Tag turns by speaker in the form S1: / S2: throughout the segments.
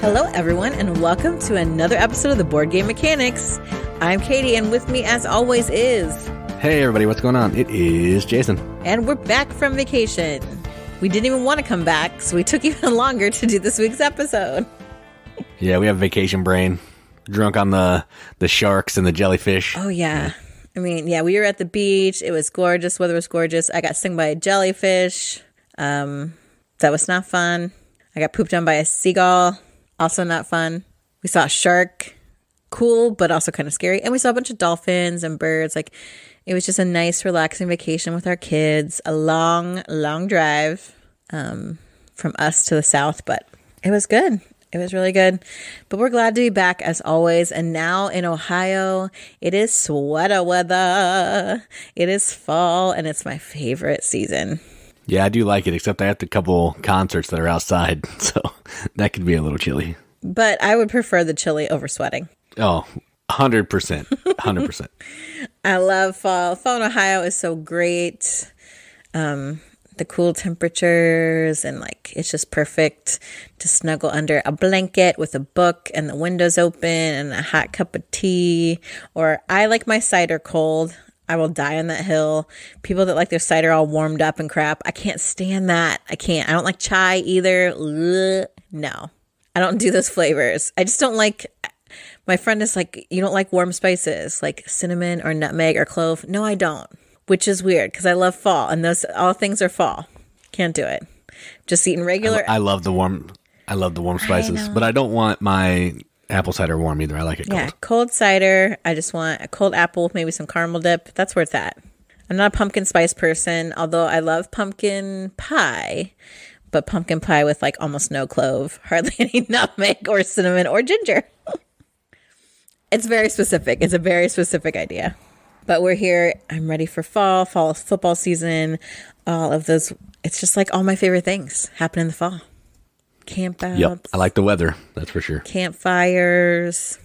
S1: Hello, everyone, and welcome to another episode of the Board Game Mechanics. I'm Katie, and with me, as always, is.
S2: Hey, everybody, what's going on? It is Jason.
S1: And we're back from vacation. We didn't even want to come back, so we took even longer to do this week's episode.
S2: Yeah, we have vacation brain. Drunk on the the sharks and the jellyfish.
S1: Oh, yeah. I mean, yeah, we were at the beach. It was gorgeous. Weather was gorgeous. I got stung by a jellyfish. Um, that was not fun. I got pooped on by a seagull. Also not fun. We saw a shark. Cool, but also kind of scary. And we saw a bunch of dolphins and birds. Like, it was just a nice, relaxing vacation with our kids. A long, long drive um, from us to the south, but it was good. It was really good. But we're glad to be back as always. And now in Ohio, it is sweater weather. It is fall, and it's my favorite season.
S2: Yeah, I do like it, except I have a couple concerts that are outside, so that could be a little chilly.
S1: But I would prefer the chilly over sweating.
S2: Oh, 100%. 100%.
S1: I love fall. Fall in Ohio is so great. Um, the cool temperatures and like it's just perfect to snuggle under a blanket with a book and the windows open and a hot cup of tea. Or I like my cider cold. I will die on that hill. People that like their cider all warmed up and crap, I can't stand that. I can't. I don't like chai either. Ugh, no, I don't do those flavors. I just don't like. My friend is like, you don't like warm spices like cinnamon or nutmeg or clove. No, I don't. Which is weird because I love fall and those all things are fall. Can't do it. Just eating regular.
S2: I, I love the warm. I love the warm spices, but I don't want my apple cider warm either. I like it cold.
S1: Yeah, cold cider. I just want a cold apple with maybe some caramel dip. That's where it's at. I'm not a pumpkin spice person, although I love pumpkin pie, but pumpkin pie with like almost no clove, hardly any nutmeg or cinnamon or ginger. it's very specific. It's a very specific idea. But we're here. I'm ready for fall, fall football season, all of those. It's just like all my favorite things happen in the fall. Campouts
S2: Yep, I like the weather. That's for sure.
S1: campfires.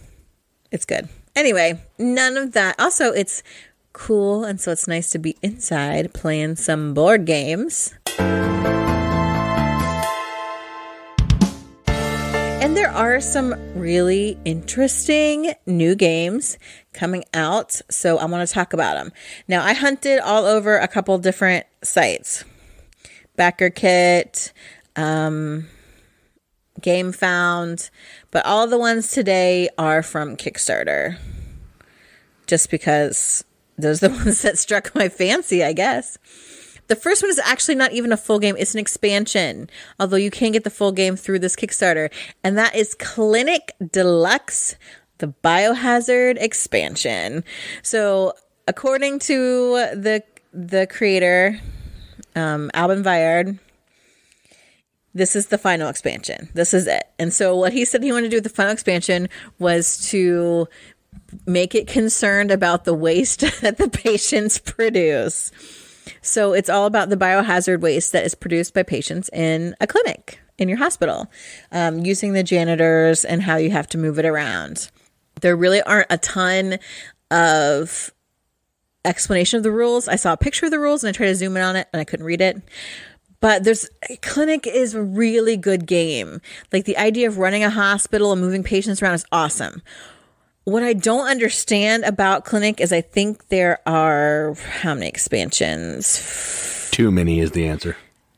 S1: It's good. Anyway, none of that. Also, it's cool, and so it's nice to be inside playing some board games. And there are some really interesting new games coming out, so I want to talk about them. Now, I hunted all over a couple different sites Backer Kit, um, Game Found, but all the ones today are from Kickstarter. Just because those are the ones that struck my fancy, I guess. The first one is actually not even a full game, it's an expansion, although you can get the full game through this Kickstarter, and that is Clinic Deluxe, the Biohazard expansion. So, according to the the creator, um, Alban Viard, this is the final expansion. This is it. And so what he said he wanted to do with the final expansion was to make it concerned about the waste that the patients produce. So it's all about the biohazard waste that is produced by patients in a clinic in your hospital, um, using the janitors and how you have to move it around. There really aren't a ton of explanation of the rules. I saw a picture of the rules and I tried to zoom in on it and I couldn't read it but there's clinic is a really good game. Like the idea of running a hospital and moving patients around is awesome. What i don't understand about clinic is i think there are how many expansions?
S2: Too many is the answer.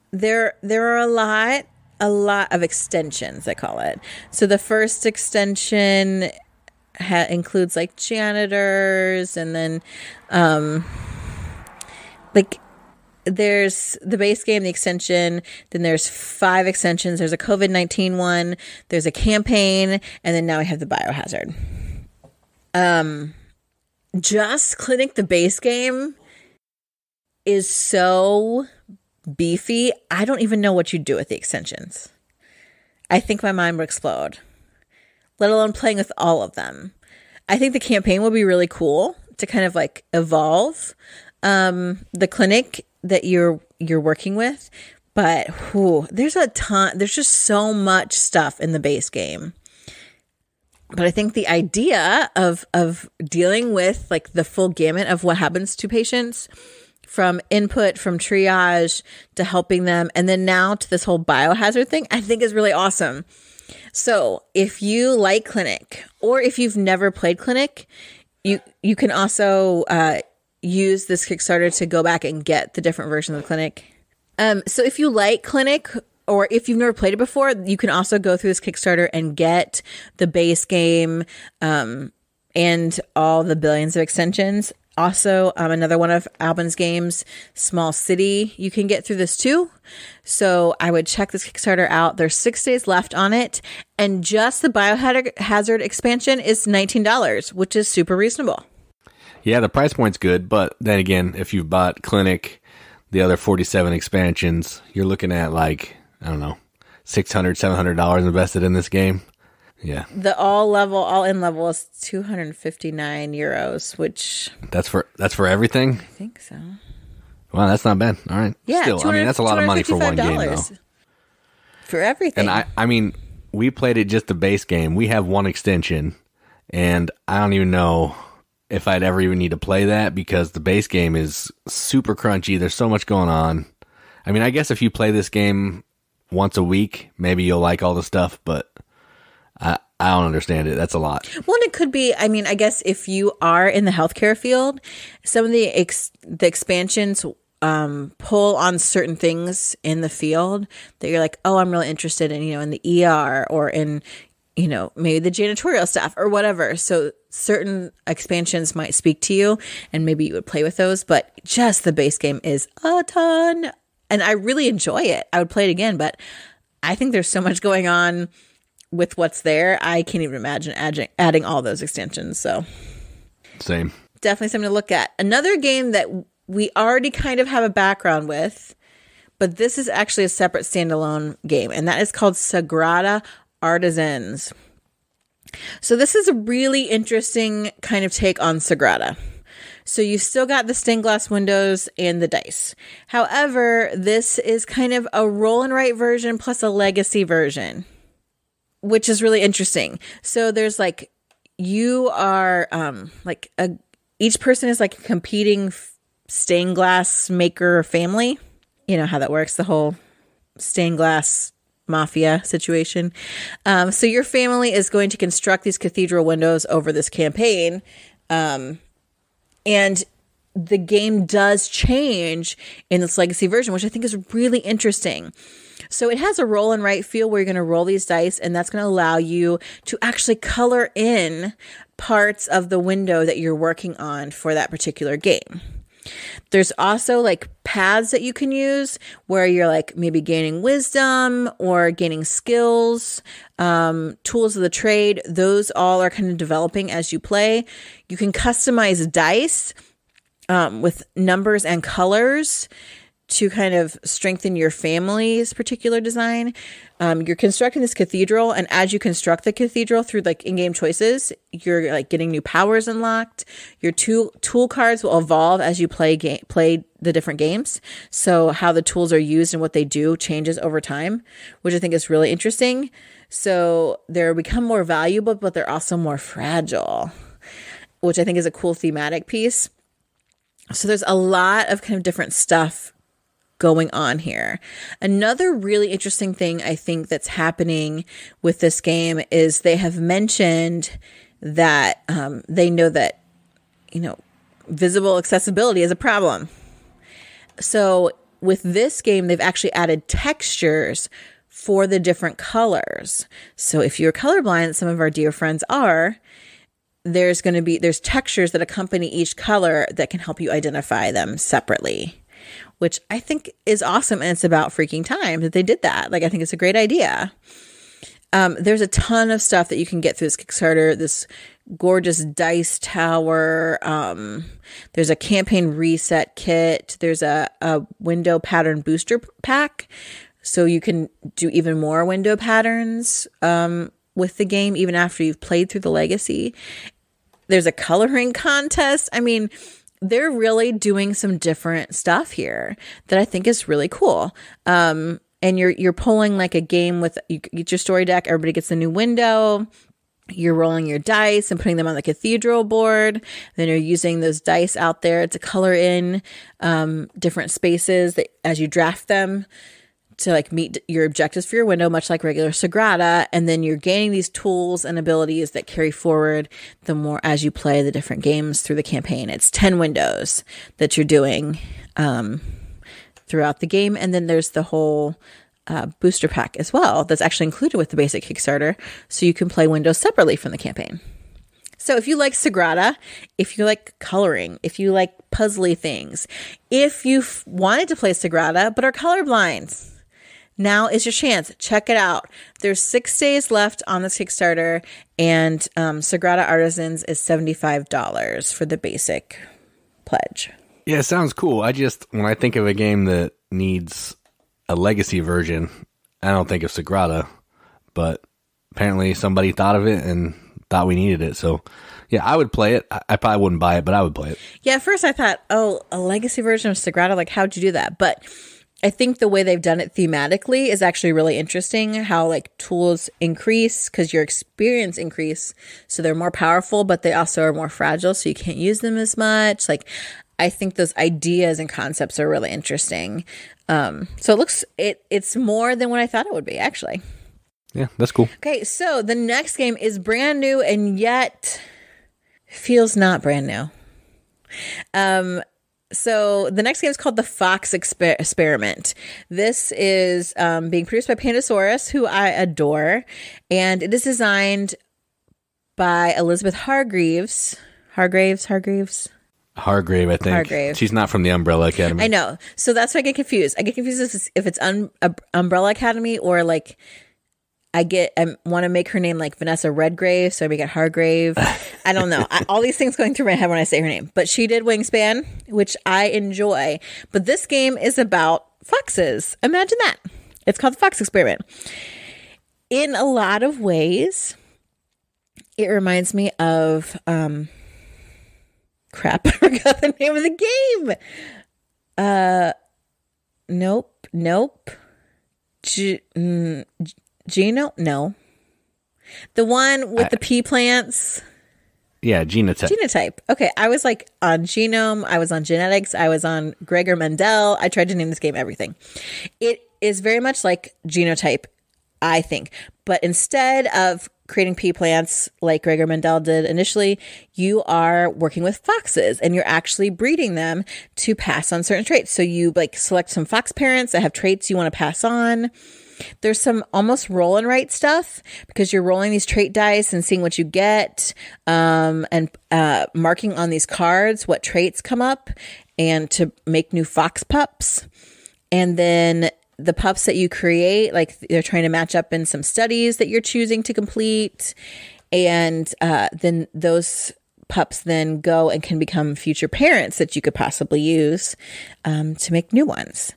S1: there there are a lot a lot of extensions I call it. So the first extension ha- includes like janitors and then um like there's the base game, the extension, then there's five extensions. There's a COVID 19 one, there's a campaign, and then now we have the biohazard. Um, just Clinic, the base game, is so beefy. I don't even know what you'd do with the extensions. I think my mind would explode, let alone playing with all of them. I think the campaign will be really cool to kind of like evolve um, the clinic that you're you're working with, but whew, there's a ton. There's just so much stuff in the base game. But I think the idea of of dealing with like the full gamut of what happens to patients from input from triage to helping them and then now to this whole biohazard thing i think is really awesome So, if you like Clinic or if you've never played Clinic, you you can also uh, use this Kickstarter to go back and get the different versions of Clinic. Um, so, if you like Clinic or if you've never played it before, you can also go through this Kickstarter and get the base game um, and all the billions of extensions. Also, um, another one of Alban's games, Small City, you can get through this too. So I would check this Kickstarter out. There's six days left on it, and just the Biohazard Hazard expansion is $19, which is super reasonable.
S2: Yeah, the price point's good, but then again, if you've bought Clinic, the other 47 expansions, you're looking at like, I don't know, $600, $700 invested in this game. Yeah.
S1: The all level, all in level is 259 euros, which
S2: That's for that's for everything?
S1: I think so.
S2: Wow, that's not bad. All right.
S1: Yeah,
S2: Still, I mean, that's a lot of money for one game though.
S1: For everything.
S2: And I I mean, we played it just the base game. We have one extension and I don't even know if I'd ever even need to play that because the base game is super crunchy. There's so much going on. I mean, I guess if you play this game once a week, maybe you'll like all the stuff, but I, I don't understand it. That's a lot.
S1: Well, it could be. I mean, I guess if you are in the healthcare field, some of the ex, the expansions um, pull on certain things in the field that you're like, oh, I'm really interested in, you know, in the ER or in, you know, maybe the janitorial staff or whatever. So certain expansions might speak to you, and maybe you would play with those. But just the base game is a ton, and I really enjoy it. I would play it again, but I think there's so much going on with what's there, I can't even imagine adding, adding all those extensions. So,
S2: same.
S1: Definitely something to look at. Another game that we already kind of have a background with, but this is actually a separate standalone game, and that is called Sagrada Artisans. So, this is a really interesting kind of take on Sagrada. So you've still got the stained glass windows and the dice. However, this is kind of a roll and write version plus a legacy version which is really interesting. So there's like you are um like a each person is like a competing stained glass maker family. You know how that works, the whole stained glass mafia situation. Um, so your family is going to construct these cathedral windows over this campaign. Um, and the game does change in this legacy version, which I think is really interesting. So it has a roll and write feel where you're going to roll these dice, and that's going to allow you to actually color in parts of the window that you're working on for that particular game. There's also like paths that you can use where you're like maybe gaining wisdom or gaining skills, um, tools of the trade. Those all are kind of developing as you play. You can customize dice um, with numbers and colors to kind of strengthen your family's particular design. Um, you're constructing this cathedral, and as you construct the cathedral through like in-game choices, you're like getting new powers unlocked. Your tool tool cards will evolve as you play game play the different games. So how the tools are used and what they do changes over time, which I think is really interesting. So they're become more valuable, but they're also more fragile, which I think is a cool thematic piece. So there's a lot of kind of different stuff going on here. Another really interesting thing I think that's happening with this game is they have mentioned that um, they know that, you know, visible accessibility is a problem. So with this game, they've actually added textures for the different colors. So if you're colorblind, some of our dear friends are, there's going to be there's textures that accompany each color that can help you identify them separately which I think is awesome. And it's about freaking time that they did that. Like, I think it's a great idea. Um, there's a ton of stuff that you can get through this Kickstarter. This gorgeous dice tower. Um, there's a campaign reset kit. There's a, a window pattern booster pack. So you can do even more window patterns um, with the game, even after you've played through the legacy. There's a coloring contest. I mean, they're really doing some different stuff here that I think is really cool. Um, and you're you're pulling like a game with you get your story deck. Everybody gets a new window. You're rolling your dice and putting them on the cathedral board. Then you're using those dice out there to color in um, different spaces that, as you draft them to like meet your objectives for your window, much like regular Sagrada, and then you're gaining these tools and abilities that carry forward the more as you play the different games through the campaign. It's ten windows that you're doing um, throughout the game, and then there's the whole uh, booster pack as well that's actually included with the basic Kickstarter, so you can play windows separately from the campaign. So if you like Sagrada, if you like coloring, if you like puzzly things, if you f- wanted to play Sagrada but are colorblind, now is your chance. Check it out. There's six days left on this Kickstarter, and um, Sagrada Artisans is $75 for the basic pledge.
S2: Yeah, it sounds cool. I just, when I think of a game that needs a legacy version, I don't think of Sagrada, but apparently somebody thought of it and thought we needed it. So, yeah, I would play it. I, probably wouldn't buy it, but I would play it.
S1: Yeah, at first I thought, oh, a legacy version of Sagrada, like how'd you do that? But I think the way they've done it thematically is actually really interesting. How like tools increase because your experience increase, so they're more powerful, but they also are more fragile, so you can't use them as much. Like I think those ideas and concepts are really interesting. Um, so it looks it it's more than what I thought it would be actually.
S2: Yeah, that's cool.
S1: Okay, so the next game is brand new and yet feels not brand new. Um, so the next game is called the Fox Exper- Experiment. This is um, being produced by Pandasaurus, who I adore, and it is designed by Elizabeth Hargreaves. Hargraves, Hargreaves.
S2: Hargrave, I think.
S1: Hargrave.
S2: She's not from the Umbrella Academy.
S1: I know. So that's why I get confused. I get confused if it's, if it's un, uh, Umbrella Academy or like I get I want to make her name like Vanessa Redgrave, so I make it Hargrave. I don't know. I, all these things going through my head when I say her name. But she did Wingspan, which I enjoy. But this game is about foxes. Imagine that. It's called the Fox Experiment. In a lot of ways, it reminds me of um crap, I forgot the name of the game. Uh nope, nope. Mm, Geno? No. The one with the pea plants.
S2: Yeah, genotype.
S1: Genotype. Okay, I was like on genome, I was on genetics, I was on Gregor Mendel. I tried to name this game everything. It is very much like genotype, I think. But instead of creating pea plants like Gregor Mendel did initially, you are working with foxes and you're actually breeding them to pass on certain traits. So you like select some fox parents that have traits you want to pass on. There's some almost roll and write stuff because you're rolling these trait dice and seeing what you get, um, and uh, marking on these cards what traits come up, and to make new fox pups. And then the pups that you create, like they're trying to match up in some studies that you're choosing to complete, and uh, then those pups then go and can become future parents that you could possibly use um, to make new ones.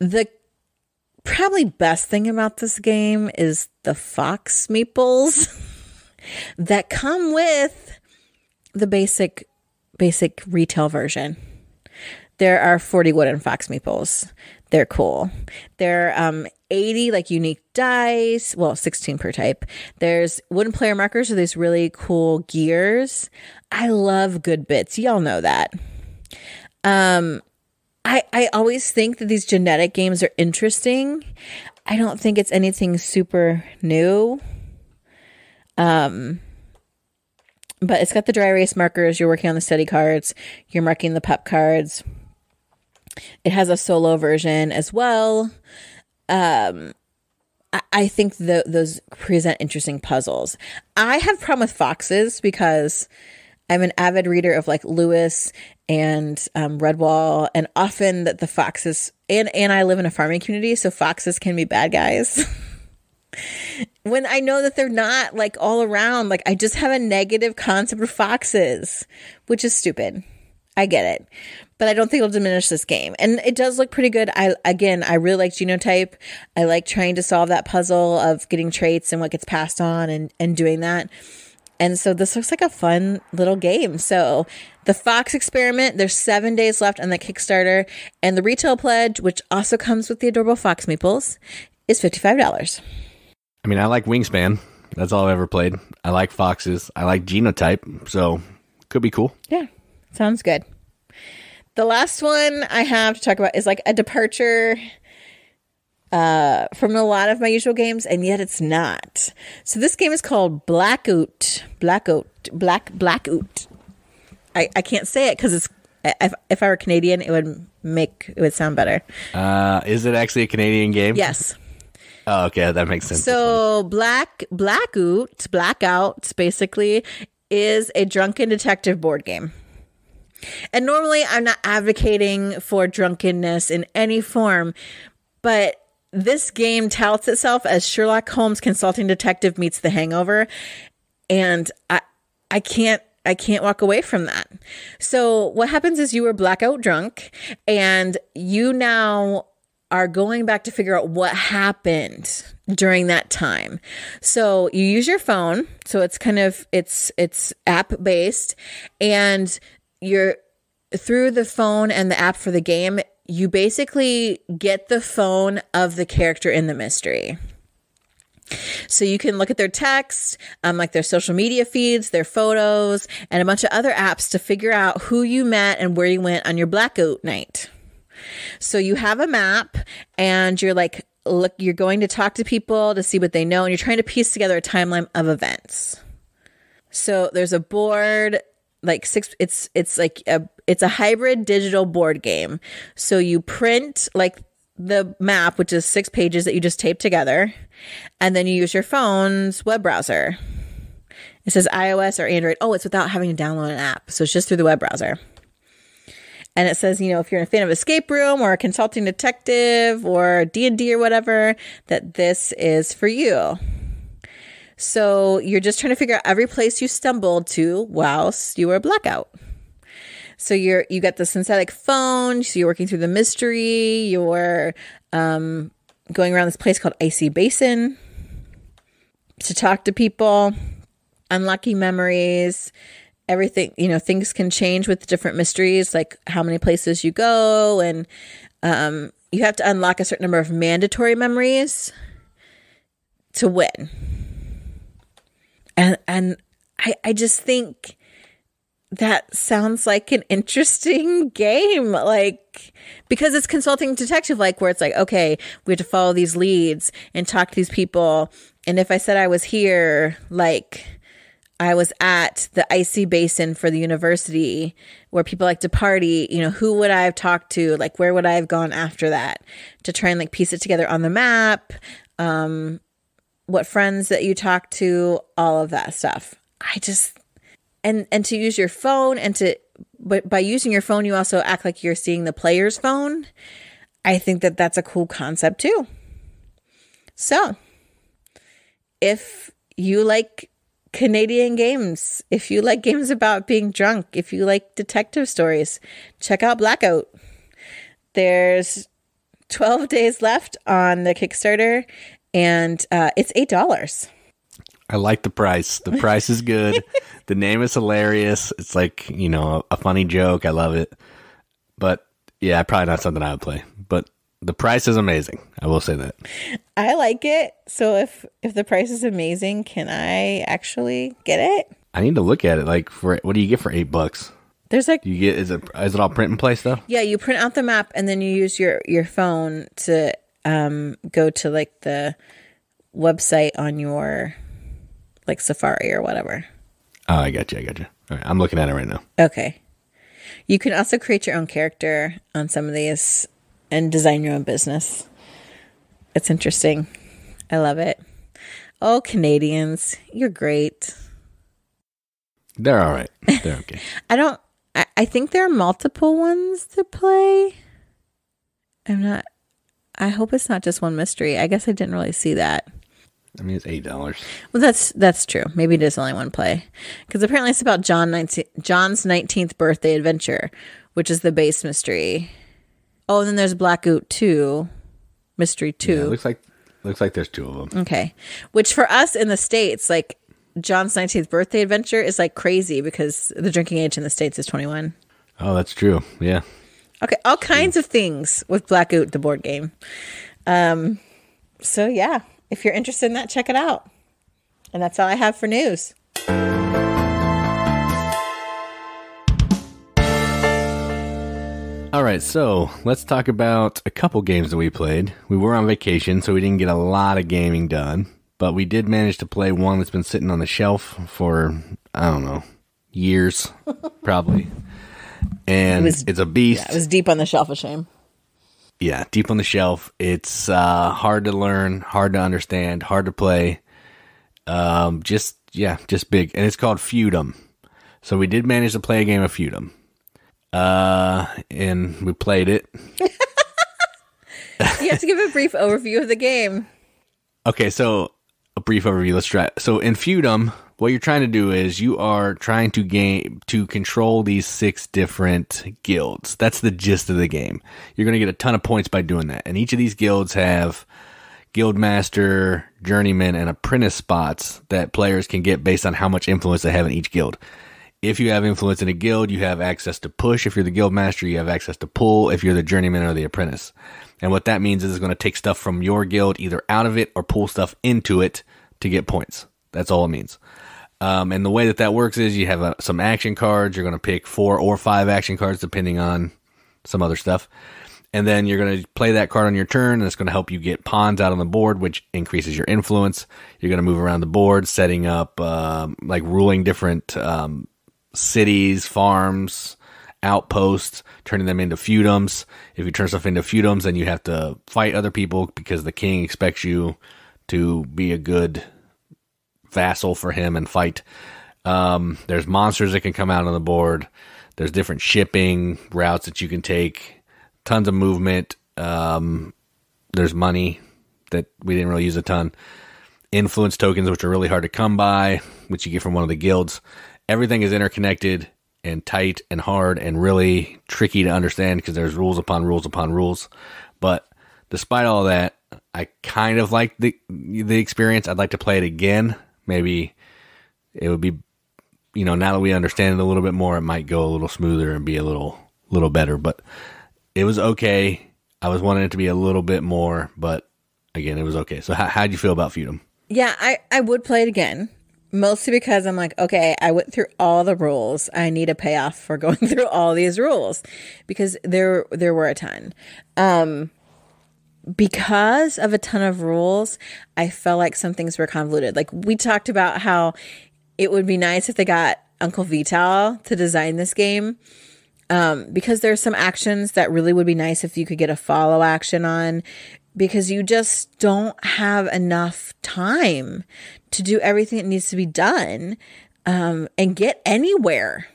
S1: The probably best thing about this game is the fox meeples that come with the basic basic retail version. There are 40 wooden fox meeples. They're cool. There are um, 80 like unique dice, well, 16 per type. There's wooden player markers with these really cool gears. I love good bits. Y'all know that. Um, I, I always think that these genetic games are interesting. I don't think it's anything super new. Um, but it's got the dry erase markers. You're working on the study cards. You're marking the pup cards. It has a solo version as well. Um, I, I think the, those present interesting puzzles. I have problem with foxes because I'm an avid reader of like Lewis and um, Redwall, and often that the foxes and and I live in a farming community, so foxes can be bad guys. when I know that they're not like all around, like I just have a negative concept of foxes, which is stupid. I get it, but I don't think it'll diminish this game. And it does look pretty good. I again, I really like genotype. I like trying to solve that puzzle of getting traits and what gets passed on and and doing that. And so this looks like a fun little game. So the Fox experiment, there's seven days left on the Kickstarter, and the retail pledge, which also comes with the adorable Fox meeples, is $55.
S2: I mean, I like Wingspan. That's all I've ever played. I like foxes. I like genotype. So could be cool.
S1: Yeah, sounds good. The last one I have to talk about is like a departure. Uh, from a lot of my usual games, and yet it's not. So this game is called Blackout. Blackout. Black Blackout. I, I can't say it because it's if, if I were Canadian, it would make it would sound better.
S2: Uh, is it actually a Canadian game?
S1: Yes.
S2: Oh, okay, that makes sense.
S1: So black blackout blackout basically is a drunken detective board game. And normally I'm not advocating for drunkenness in any form, but this game touts itself as Sherlock Holmes consulting detective meets the hangover. And I I can't I can't walk away from that. So what happens is you were blackout drunk and you now are going back to figure out what happened during that time. So you use your phone, so it's kind of it's it's app based and you're through the phone and the app for the game, you basically get the phone of the character in the mystery. So you can look at their text, um, like their social media feeds, their photos, and a bunch of other apps to figure out who you met and where you went on your blackout night. So you have a map and you're like, look, you're going to talk to people to see what they know and you're trying to piece together a timeline of events. So there's a board like six it's it's like a it's a hybrid digital board game. So you print like the map which is six pages that you just tape together and then you use your phone's web browser. It says iOS or Android. Oh, it's without having to download an app. So it's just through the web browser. And it says, you know, if you're a fan of escape room or a consulting detective or D&D or whatever, that this is for you. So you're just trying to figure out every place you stumbled to whilst you were blackout. So you're you get the synthetic phone, so you're working through the mystery, you're um, going around this place called Icy Basin to talk to people, unlucky memories, everything, you know, things can change with different mysteries, like how many places you go, and um, you have to unlock a certain number of mandatory memories to win. And and I I just think that sounds like an interesting game like because it's consulting detective like where it's like okay we have to follow these leads and talk to these people and if i said i was here like I was at the icy basin for the university where people like to party, you know, who would I have talked to? Like, where would I have gone after that to try and like piece it together on the map? Um, what friends that you talk to, all of that stuff. I just, and, and to use your phone and to, but by using your phone, you also act like you're seeing the player's phone. I think that that's a cool concept too. So, if you like Canadian games. If you like games about being drunk, if you like detective stories, check out Blackout. There's 12 days left on the Kickstarter, and uh, it's $8.
S2: I like the price. The price is good. the name is hilarious. It's like, you know, a funny joke. I love it. But yeah, probably not something I would play. But the price is amazing. I will say that.
S1: I like it. So if if the price is amazing, can I actually get it?
S2: I need to look at it. Like for what do you get for eight bucks?
S1: There's like
S2: you get is it is it all print and play stuff?
S1: Yeah, you print out the map and then you use your your phone to um go to like the website on your like Safari or whatever.
S2: Oh, I got you. I got you. All right, I'm looking at it right now.
S1: Okay. You can also create your own character on some of these and design your own business. It's interesting. I love it. Oh, Canadians, you're great.
S2: They're all right. They're okay.
S1: I don't. I, I think there are multiple ones to play. I'm not. I hope it's not just one mystery. I guess I didn't really see that.
S2: I mean, it's eight dollars.
S1: Well, that's that's true. Maybe it is only one play, because apparently it's about John 19, John's nineteenth birthday adventure, which is the base mystery. Oh, and then there's Blackout Two, Mystery Two.
S2: Yeah, looks like looks like there's two of them.
S1: Okay, which for us in the states, like John's nineteenth birthday adventure, is like crazy because the drinking age in the states is twenty one.
S2: Oh, that's true. Yeah.
S1: Okay, all kinds of things with Blackout, the board game. Um, so yeah, if you're interested in that, check it out. And that's all I have for news.
S2: All right, so let's talk about a couple games that we played. We were on vacation, so we didn't get a lot of gaming done, but we did manage to play one that's been sitting on the shelf for, I don't know, years, probably. And
S1: It was-
S2: it's a beast.
S1: Yeah, it was deep on the shelf of shame.
S2: Yeah, deep on the shelf. It's uh, hard to learn, hard to understand, hard to play. Um, just yeah, just big, and it's called Feudum. So we did manage to play a game of Feudum, uh, and we played it.
S1: You have to give a brief overview of the game.
S2: Okay, so a brief overview. Let's try. So in Feudum, what you're trying to do is you are trying to game to control these six different guilds. That's the gist of the game. You're going to get a ton of points by doing that, and each of these guilds have guildmaster, journeyman, and apprentice spots that players can get based on how much influence they have in each guild. If you have influence in a guild, you have access to push. If you're the guild master, you have access to pull. If you're the journeyman or the apprentice. And what that means is it's going to take stuff from your guild either out of it or pull stuff into it to get points. That's all it means. Um, and the way that that works is you have uh, some action cards. You're going to pick four or five action cards depending on some other stuff. And then you're going to play that card on your turn, and it's going to help you get pawns out on the board, which increases your influence. You're going to move around the board, setting up, um, like ruling different um, cities, farms, outposts, turning them into feudums. If you turn stuff into feudums, then you have to fight other people because the king expects you to be a good vassal for him and fight. Um, there's monsters that can come out on the board. There's different shipping routes that you can take. Tons of movement. Um, there's money that we didn't really use a ton. Influence tokens, which are really hard to come by, which you get from one of the guilds. Everything is interconnected and tight and hard and really tricky to understand because there's rules upon rules upon rules. But despite all that, I kind of like the the experience. I'd like to play it again. Maybe it would be, you know, now that we understand it a little bit more, it might go a little smoother and be a little little better. But it was okay. I was wanting it to be a little bit more, but again, it was okay. So how how'd you feel about Feudum?
S1: Yeah, I, I would play it again. Mostly because I'm like, okay, I went through all the rules. I need a payoff for going through all these rules because there there were a ton. Um because of a ton of rules, I felt like some things were convoluted. Like we talked about how it would be nice if they got Uncle Vital to design this game. Um, because there's some actions that really would be nice if you could get a follow action on because you just don't have enough time to do everything that needs to be done um, and get anywhere.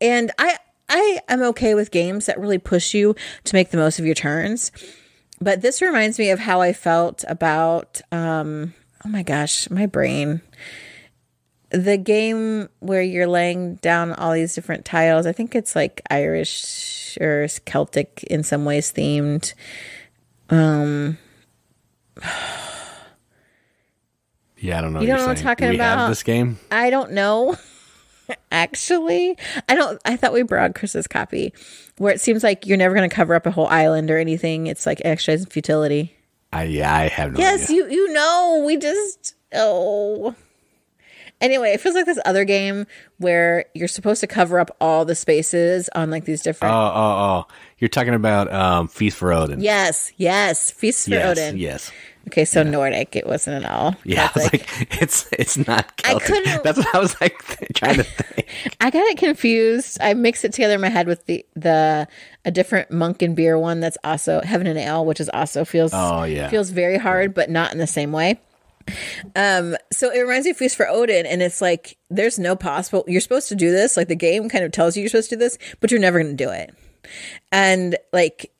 S1: And I I am okay with games that really push you to make the most of your turns. But this reminds me of how I felt about um oh my gosh, my brain. The game where you're laying down all these different tiles. I think it's like Irish or Celtic in some ways themed.
S2: Yeah, I don't know.
S1: You don't know what I'm talking
S2: we have
S1: about?
S2: this game.
S1: I don't know. Actually, I don't. I thought we brought Chris's copy, where it seems like you're never going to cover up a whole island or anything. It's like exercise in futility.
S2: I yeah, I have no
S1: Yes,
S2: idea.
S1: you you know. We just oh. Anyway, it feels like this other game where you're supposed to cover up all the spaces on like these different.
S2: oh, oh! Oh. You're talking about um, Feast for Odin.
S1: yes, yes, feast for
S2: yes,
S1: Odin.
S2: yes.
S1: Okay, so Nordic, it wasn't at all.
S2: Yeah, I was like, it's it's not Celtic.
S1: couldn't-
S2: That's what I was like trying to think.
S1: I got it confused. I mixed it together in my head with the the a different monk and beer one that's also heaven and ale, which is also feels
S2: Oh, yeah.
S1: feels very hard, but not in the same way. Um, so it reminds me of Feast for Odin, and it's like there's no possible you're supposed to do this. Like the game kind of tells you you're supposed to do this, but you're never going to do it. And like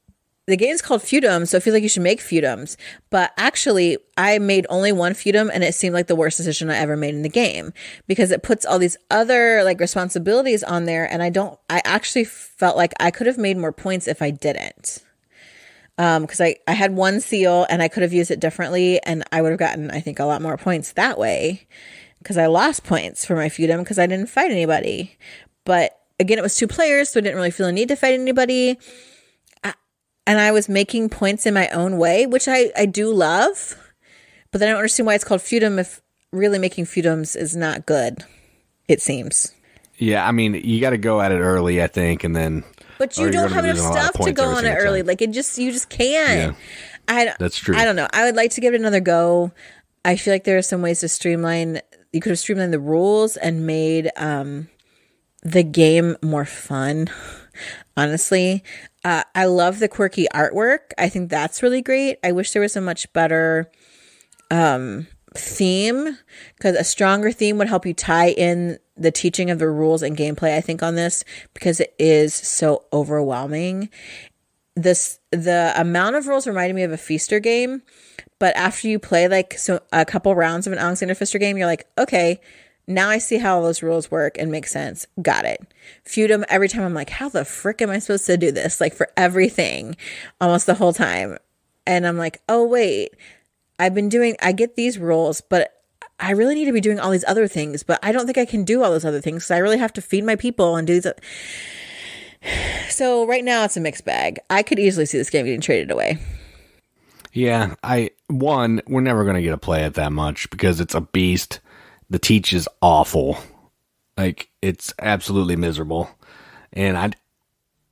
S1: the game's called Feudum, so it feels like you should make Feudums. But actually, I made only one Feudum, and it seemed like the worst decision I ever made in the game because it puts all these other like responsibilities on there, and I don't. I actually felt like I could have made more points if I didn't. Um, because I I had one seal and I could have used it differently, and I would have gotten I think a lot more points that way. Because I lost points for my Feudum because I didn't fight anybody. But again, it was two players, so I didn't really feel a need to fight anybody and I was making points in my own way, which I, I do love, but then I don't understand why it's called feudum if really making feudums is not good, it seems.
S2: Yeah, I mean, you got to go at it early, I think, and then.
S1: But you don't have enough
S2: losing a lot of
S1: stuff to go on it early.
S2: time.
S1: Like it just you just can't. I
S2: That's true.
S1: I don't know. I would like to give it another go. I feel like there are some ways to streamline. You could have streamlined the rules and made um, the game more fun. Honestly, uh, I love the quirky artwork. I think that's really great. I wish there was a much better um, theme because a stronger theme would help you tie in the teaching of the rules and gameplay. I think on this because it is so overwhelming. This the amount of rules reminded me of a Pfister game, but after you play like so a couple rounds of an Alexander Pfister game, you're like, okay, now I see how all those rules work and make sense. Got it. Feudum, every time I'm like, how the frick am I supposed to do this? Like for everything, almost the whole time. And I'm like, oh, wait, I've been doing, I get these rules, but I really need to be doing all these other things, but I don't think I can do all those other things. So I really have to feed my people and do the. So right now it's a mixed bag. I could easily see this game getting traded away.
S2: Yeah, I one we're never gonna get to play it that much because it's a beast. The teach is awful, like it's absolutely miserable, and I,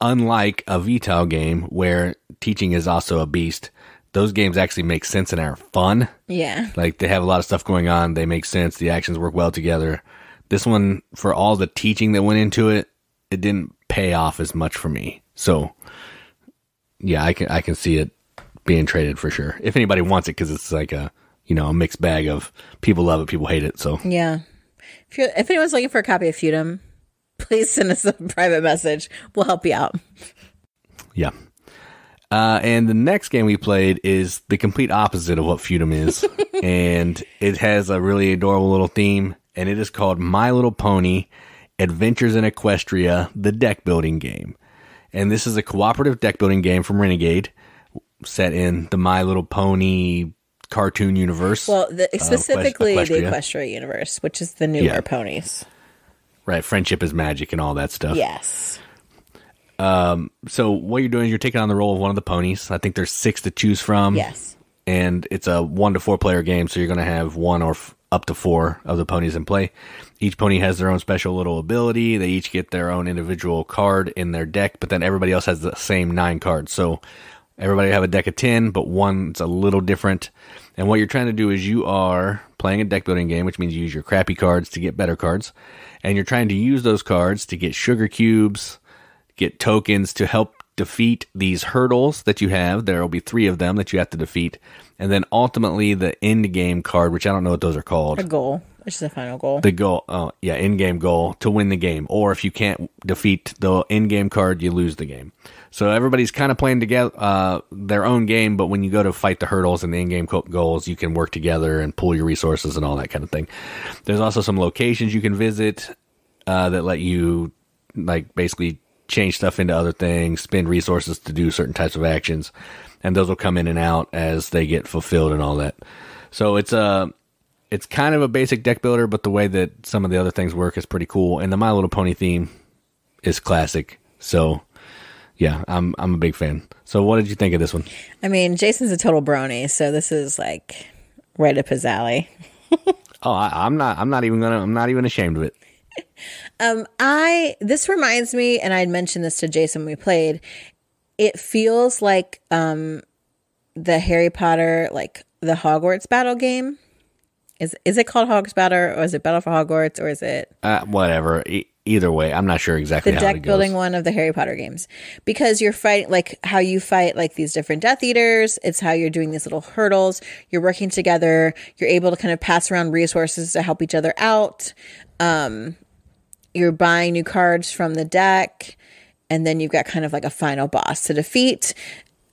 S2: unlike a Vital game where teaching is also a beast, those games actually make sense and are fun.
S1: Yeah.
S2: Like they have a lot of stuff going on, they make sense, the actions work well together. This one, for all the teaching that went into it, it didn't pay off as much for me. So, yeah, I can I can see it being traded for sure. If anybody wants it, because it's like a you know a mixed bag of people love it, people hate it. So
S1: Yeah. If, you if anyone's looking for a copy of Feudum, please send us a private message. We'll help you out.
S2: yeah. Uh, and the next game we played is the complete opposite of what Feudum is, and it has a really adorable little theme, and it is called My Little Pony: Adventures in Equestria, the deck building game. And this is a cooperative deck building game from Renegade, set in the My Little Pony cartoon universe.
S1: Well, the, specifically
S2: Equestria.
S1: the Equestria universe, which is the newer
S2: Yeah.
S1: ponies.
S2: right, friendship is magic and all that stuff.
S1: Yes.
S2: Um, So what you're doing is you're taking on the role of one of the ponies. I think there's six to choose from.
S1: Yes.
S2: and it's a one to four player game, so you're going to have one or f- up to four of the ponies in play. Each pony has their own special little ability. They each get their own individual card in their deck, but then everybody else has the same nine cards. So everybody have a deck of ten, but one's a little different. And what you're trying to do is you are playing a deck building game, which means you use your crappy cards to get better cards, and you're trying to use those cards to get sugar cubes, get tokens to help defeat these hurdles that you have. There will be three of them that you have to defeat. And then ultimately the end game card, which I don't know what those are called.
S1: A goal, which is the final goal.
S2: The goal, oh yeah, end game goal to win the game. Or if you can't defeat the end game card, you lose the game. So everybody's kind of playing together uh, their own game, but when you go to fight the hurdles and the in game goals, you can work together and pool your resources and all that kind of thing. There's also some locations you can visit uh, that let you like basically change stuff into other things, spend resources to do certain types of actions, and those will come in and out as they get fulfilled and all that. So it's a it's kind of a basic deck builder, but the way that some of the other things work is pretty cool. And the My Little Pony theme is classic. So yeah, I'm I'm a big fan. So what did you think of this one?
S1: I mean, Jason's a total brony, so this is like right up his alley.
S2: Oh, I, I'm not I'm not even gonna I'm not even ashamed of it.
S1: Um, I this reminds me, and I'd mentioned this to Jason when we played. It feels like um the Harry Potter, like the Hogwarts battle game. Is is it called Hogwarts Battle, or is it Battle for Hogwarts, or is it
S2: Uh, whatever. E- either way, I'm not sure exactly
S1: the deck building one of the Harry Potter games? Because you're fighting like how you fight like these different Death Eaters. It's how you're doing these little hurdles. You're working together. You're able to kind of pass around resources to help each other out. Um, you're buying new cards from the deck, and then you've got kind of like a final boss to defeat.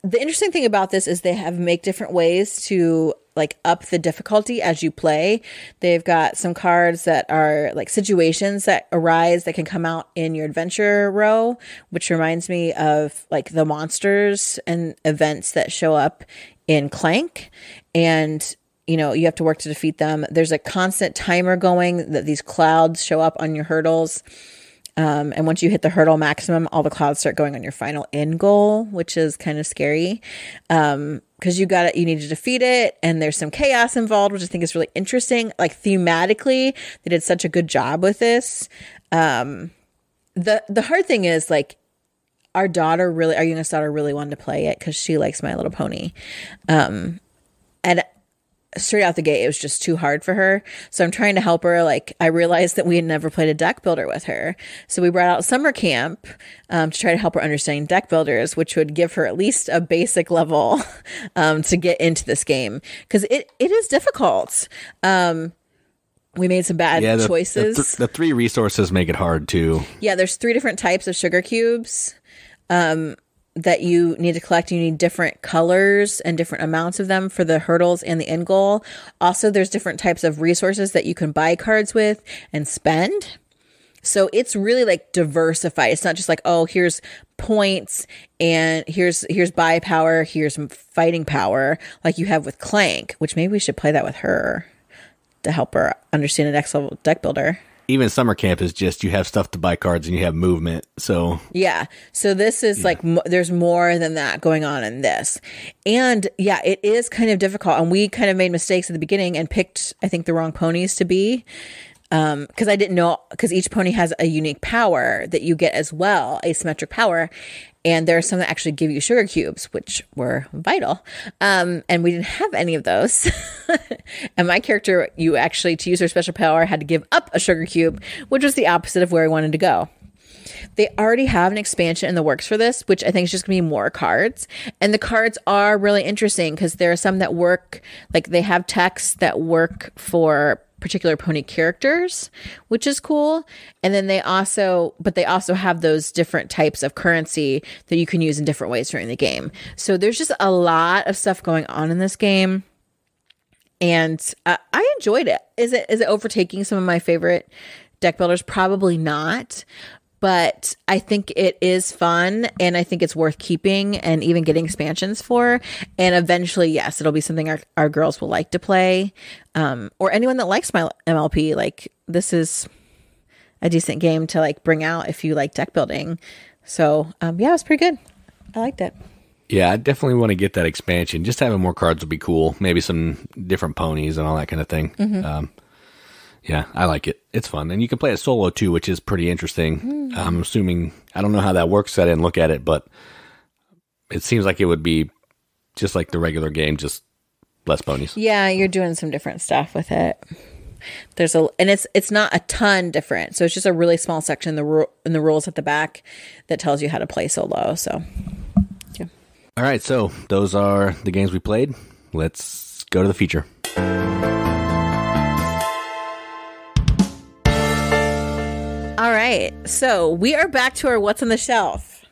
S1: The interesting thing about this is they have make different ways to like up the difficulty as you play. They've got some cards that are like situations that arise that can come out in your adventure row, which reminds me of like the monsters and events that show up in Clank. And you know, you have to work to defeat them. There's a constant timer going that these clouds show up on your hurdles Um, and once you hit the hurdle maximum, all the clouds start going on your final end goal, which is kind of scary. Um, because you got it, you need to defeat it, and there's some chaos involved, which I think is really interesting. Like thematically, they did such a good job with this. Um, the the hard thing is like our daughter really, our youngest daughter really wanted to play it because she likes My Little Pony, um, and straight out the gate, it was just too hard for her. So I'm trying to help her. Like I realized that we had never played a deck builder with her. So we brought out summer camp um, to try to help her understand deck builders, which would give her at least a basic level um, to get into this game because it, it is difficult. Um, we made some bad
S2: Yeah, the,
S1: choices.
S2: The, th- the three resources make it hard too.
S1: Yeah, there's three different types of sugar cubes um, that you need to collect. You need different colors and different amounts of them for the hurdles and the end goal. Also, there's different types of resources that you can buy cards with and spend. So it's really like diversified. It's not just like, oh, here's points and here's here's buy power, here's fighting power, like you have with Clank, which maybe we should play that with her to help her understand a next level deck builder.
S2: Even summer camp is just you have stuff to buy cards and you have movement. So
S1: Yeah. So this is like mo- there's more than that going on in this. And yeah, it is kind of difficult and we kind of made mistakes at the beginning and picked I think the wrong ponies to be um cuz I didn't know cuz each pony has a unique power that you get as well, asymmetric power. And there are some that actually give you sugar cubes, which were vital. Um, and we didn't have any of those. and my character, you actually, to use her special power, had to give up a sugar cube, which was the opposite of where I wanted to go. They already have an expansion in the works for this, which I think is just gonna be more cards. And the cards are really interesting because there are some that work, like they have texts that work for particular pony characters, which is cool. And then they also, but they also have those different types of currency that you can use in different ways during the game. So there's just a lot of stuff going on in this game and uh, I enjoyed it. Is it is it overtaking some of my favorite deck builders? Probably not, but I think it is fun, and I think it's worth keeping and even getting expansions for. And eventually, yes, it'll be something our our girls will like to play, um, or anyone that likes my MLP. Like this is a decent game to like bring out if you like deck building. So um, yeah, it was pretty good. I liked it.
S2: yeah, I definitely want to get that expansion. Just having more cards would be cool. Maybe some different ponies and all that kind of thing. Um, yeah, I like it. It's fun, and you can play it solo too, which is pretty interesting. Hmm. I'm assuming I don't know how that works. I didn't look at it, but it seems like it would be just like the regular game, just less ponies.
S1: Yeah, you're doing some different stuff with it. There's a and it's it's not a ton different. So it's just a really small section the ru- in the rules at the back that tells you how to play solo. So yeah.
S2: All right, so those are the games we played. Let's go to the feature.
S1: All right. So we are back to our what's on the shelf.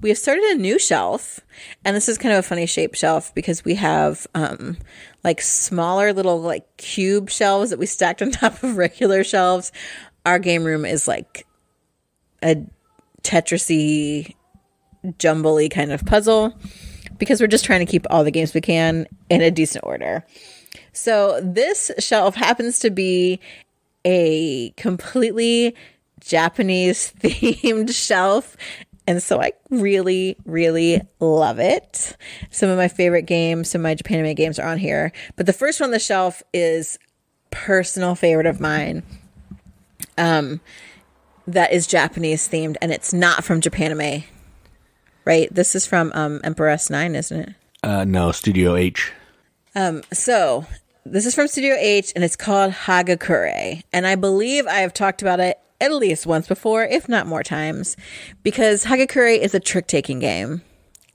S1: We have started a new shelf, and this is kind of a funny shape shelf because we have um like smaller little like cube shelves that we stacked on top of regular shelves. Our game room is like a Tetrisy jumbly kind of puzzle because we're just trying to keep all the games we can in a decent order. So this shelf happens to be a completely Japanese themed shelf. And so I really, really love it. Some of my favorite games, some of my Japan anime games are on here. But the first one on the shelf is personal favorite of mine. Um that is Japanese themed and it's not from Japan anime. Right? This is from um Emperor S9, isn't it?
S2: Uh, no, Studio H.
S1: Um, so this is from Studio H and it's called Hagakure. And I believe I have talked about it at least once before, if not more times, because Hagakure is a trick taking game.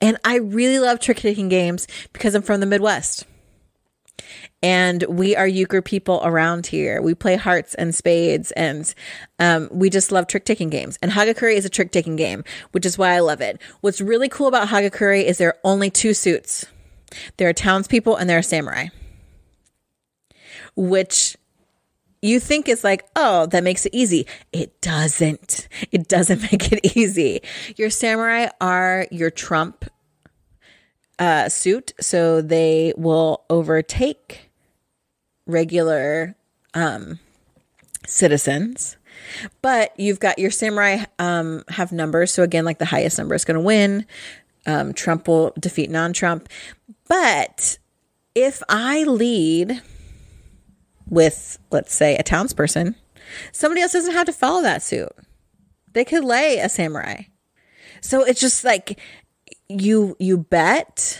S1: And I really love trick taking games because I'm from the Midwest. And we are euchre people around here. We play hearts and spades, and um, we just love trick taking games. And Hagakure is a trick taking game, which is why I love it. What's really cool about Hagakure is there are only two suits there are townspeople and there are samurai, which you think it's like, oh, that makes it easy. It doesn't. It doesn't make it easy. Your samurai are your trump uh, suit, so they will overtake regular um, citizens. But you've got your samurai um, have numbers. So again, like the highest number is going to win. Um, Trump will defeat non Trump. But if I lead with, let's say, a townsperson, somebody else doesn't have to follow that suit. They could lay a samurai. So it's just like you you bet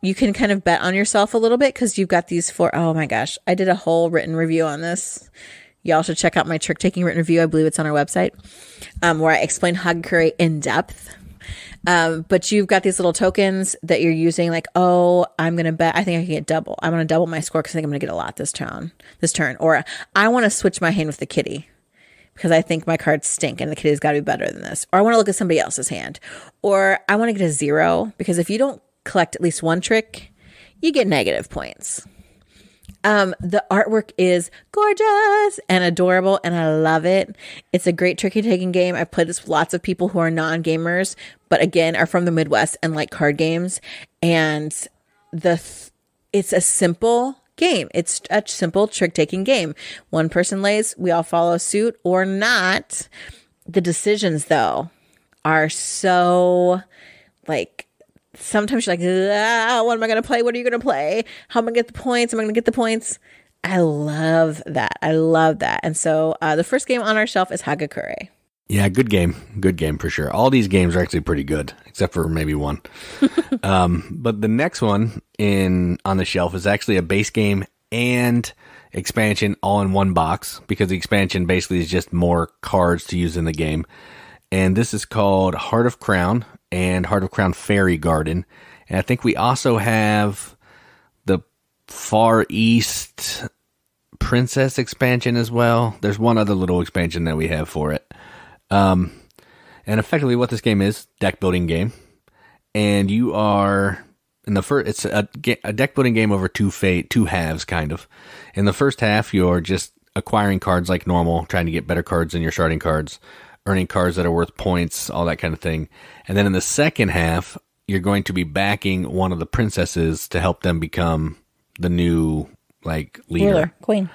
S1: you can kind of bet on yourself a little bit because you've got these four. Oh my gosh, I did a whole written review on this. Y'all should check out my trick taking written review. I believe it's on our website, um, where I explain Hagakure in depth. Um, but you've got these little tokens that you're using, like, oh, I'm gonna bet. I think I can get double. I'm gonna double my score because I think I'm gonna get a lot this turn. This turn, or I want to switch my hand with the kitty because I think my cards stink and the kitty's got to be better than this. Or I want to look at somebody else's hand. Or I want to get a zero because if you don't collect at least one trick, you get negative points. Um, the artwork is gorgeous and adorable, and I love it. It's a great tricky taking game. I've played this with lots of people who are non gamers, but again are from the Midwest and like card games. And the th- it's a simple game. It's a simple trick taking game. One person lays, we all follow suit or not. The decisions though are so like sometimes you're like, ah, what am I going to play? What are you going to play? How am I going to get the points? Am I going to get the points? I love that. I love that. And so uh, the first game on our shelf is Hagakure.
S2: Yeah, good game. Good game for sure. All these games are actually pretty good, except for maybe one. um, but the next one in on the shelf is actually a base game and expansion all in one box because the expansion basically is just more cards to use in the game. And this is called Heart of Crown and Heart of Crown Fairy Garden. And I think we also have the Far East Princess expansion as well. There's one other little expansion that we have for it. Um, and effectively, what this game is deck building game, and you are in the first. It's a, a deck building game over two fate, two halves, kind of. In the first half, you're just acquiring cards like normal, trying to get better cards than your sharding cards earning cards that are worth points, all that kind of thing. And then in the second half, you're going to be backing one of the princesses to help them become the new like leader,
S1: Ruler, queen,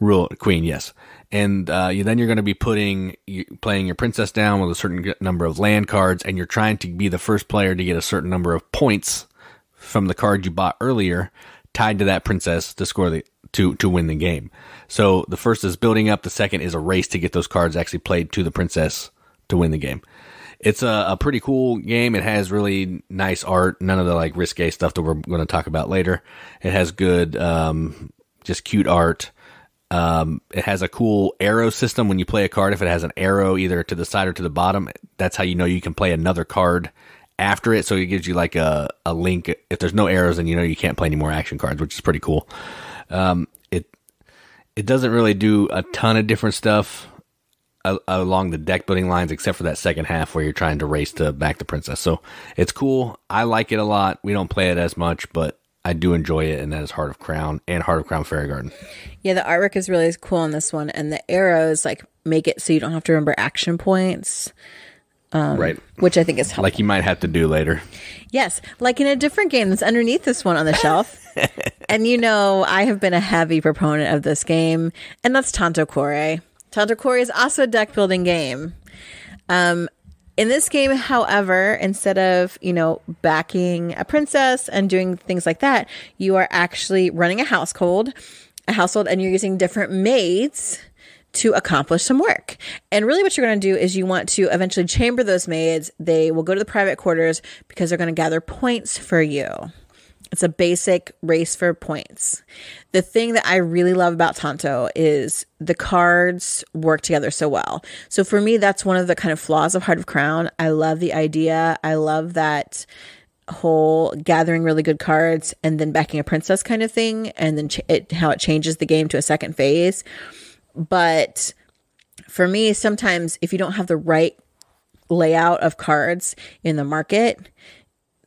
S2: rule queen. Yes, and uh, you, then you're going to be putting you, playing your princess down with a certain number of land cards, and you're trying to be the first player to get a certain number of points from the card you bought earlier tied to that princess to score the to to win the game. So the first is building up. The second is a race to get those cards actually played to the princess to win the game. It's a, a pretty cool game. It has really nice art. None of the like risque stuff that we're going to talk about later. It has good, um, just cute art. Um, it has a cool arrow system when you play a card. If it has an arrow either to the side or to the bottom, that's how you know you can play another card after it. So it gives you like a, a link. If there's no arrows, then you know you can't play any more action cards, which is pretty cool. Um, it doesn't really do a ton of different stuff uh, along the deck building lines, except for that second half where you're trying to race to back the princess. So it's cool. I like it a lot. We don't play it as much, but I do enjoy it, and that is Heart of Crown and Heart of Crown Fairy Garden.
S1: Yeah, the artwork is really cool on this one, and the arrows like make it so you don't have to remember action points.
S2: Um, right.
S1: Which I think is helpful.
S2: Like you might have to do later.
S1: Yes. Like in a different game that's underneath this one on the shelf. and you know, I have been a heavy proponent of this game, and that's Tanto Cuore. Tanto Cuore is also a deck building game. Um, in this game, however, instead of, you know, backing a princess and doing things like that, you are actually running a household, a household, and you're using different maids to accomplish some work. And really, what you're going to do is you want to eventually chamber those maids. They will go to the private quarters because they're going to gather points for you. It's a basic race for points. The thing that I really love about Tanto is the cards work together so well. So for me, that's one of the kind of flaws of Heart of Crown. I love the idea. I love that whole gathering really good cards and then backing a princess kind of thing, and then it, how it changes the game to a second phase. But for me, sometimes if you don't have the right layout of cards in the market,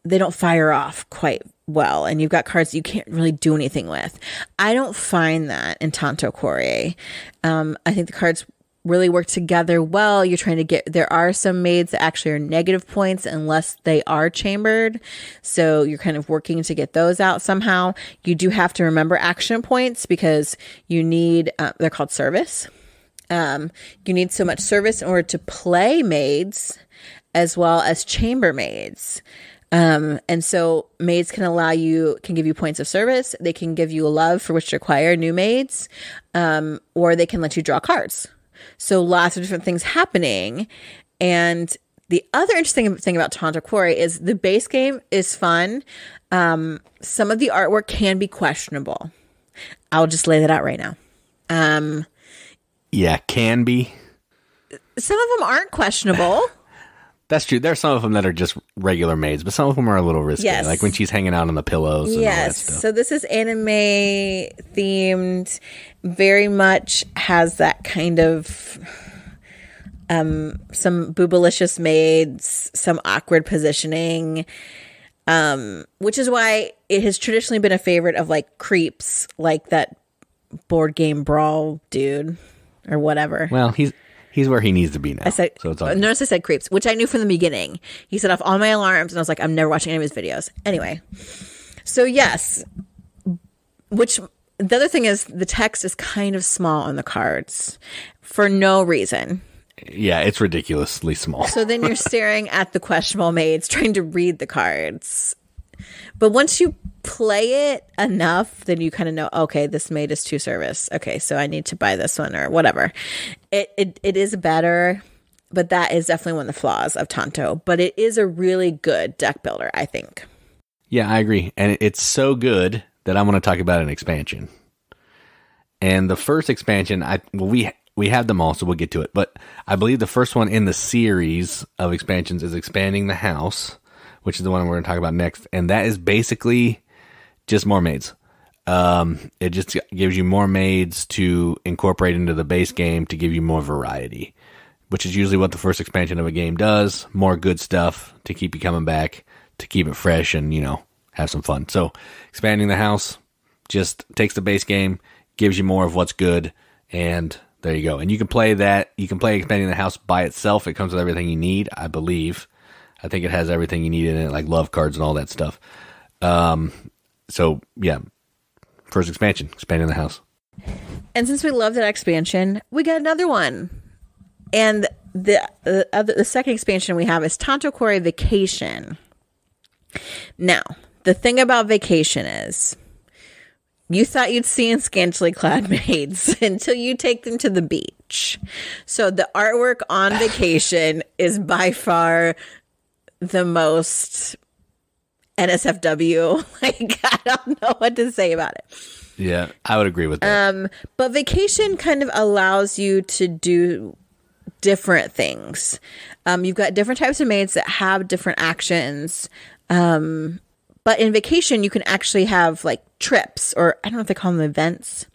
S1: they don't fire off quite well and you've got cards you can't really do anything with. I don't find that in Tanto Cuore. Um, I think the cards really work together well. You're trying to get, there are some maids that actually are negative points unless they are chambered. So you're kind of working to get those out somehow. You do have to remember action points because you need, uh, they're called service. Um, you need so much service in order to play maids as well as chambermaids. Um, and so maids can allow you, can give you points of service. They can give you a love for which to acquire new maids, um, or they can let you draw cards. So lots of different things happening. And the other interesting thing about Tanto Cuore is the base game is fun. Um, some of the artwork can be questionable. I'll just lay that out right now. Um,
S2: Yeah, can be.
S1: some of them aren't questionable.
S2: That's true. There are some of them that are just regular maids, but some of them are a little risky.
S1: Yes.
S2: Like when she's hanging out on the pillows and all that
S1: yes. So this is anime themed, very much has that kind of um some boobalicious maids, some awkward positioning. Um, which is why it has traditionally been a favorite of like creeps, like that board game brawl dude or whatever.
S2: Well, he's he's where he needs to be now.
S1: I said,
S2: so it's all uh,
S1: notice I said creeps, which I knew from the beginning. He set off all my alarms, and I was like, I'm never watching any of his videos. Anyway, so yes, which the other thing is the text is kind of small on the cards for no reason.
S2: yeah, it's ridiculously small.
S1: So then you're staring at the questionable maids trying to read the cards. But once you play it enough, then you kind of know, okay, this maid is two service. Okay, so I need to buy this one or whatever. It it, it is better, but that is definitely one of the flaws of Tanto. But it is a really good deck builder, I think.
S2: Yeah, I agree. And it's so good that I'm going to talk about an expansion. And the first expansion, I well, we we have them all, so we'll get to it. But I believe the first one in the series of expansions is expanding the house, which is the one we're going to talk about next. And that is basically just more maids. Um, it just gives you more maids to incorporate into the base game to give you more variety, which is usually what the first expansion of a game does. More good stuff to keep you coming back, to keep it fresh, and you know have some fun. So expanding the house just takes the base game, gives you more of what's good, and there you go. And you can play that. You can play expanding the house by itself. It comes with everything you need, I believe. I think it has everything you need in it, like love cards and all that stuff. Um, so yeah, first expansion, expanding the house.
S1: And since we love that expansion, we got another one. And the the, other, the second expansion we have is Tanto Cuore Vacation. Now, the thing about vacation is you thought you'd see in scantily clad maids until you take them to the beach. So the artwork on vacation is by far the most NSFW. Like I don't know what to say about it.
S2: Yeah, I would agree with that.
S1: Um, but vacation kind of allows you to do different things. Um, you've got different types of maids that have different actions. Um, but in vacation, you can actually have like trips, or I don't know if they call them events,